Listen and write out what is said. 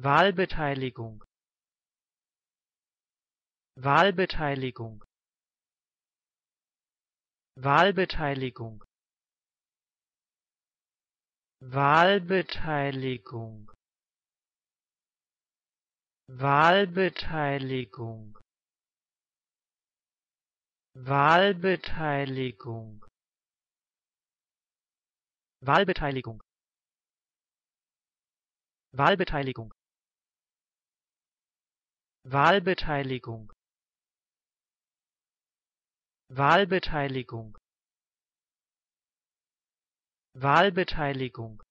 Wahlbeteiligung. Wahlbeteiligung. Wahlbeteiligung. Wahlbeteiligung. Wahlbeteiligung. Wahlbeteiligung. Wahlbeteiligung. Wahlbeteiligung Wahlbeteiligung. Wahlbeteiligung. Wahlbeteiligung